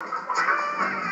you